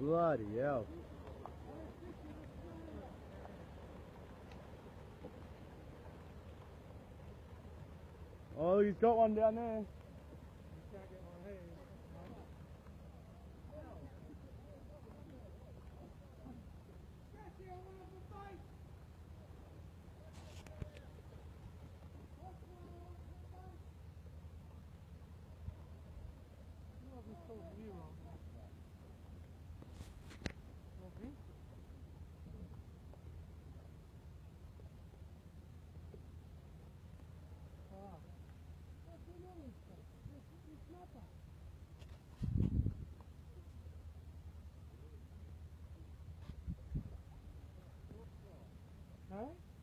Bloody hell. Oh, he's got one down there. Right.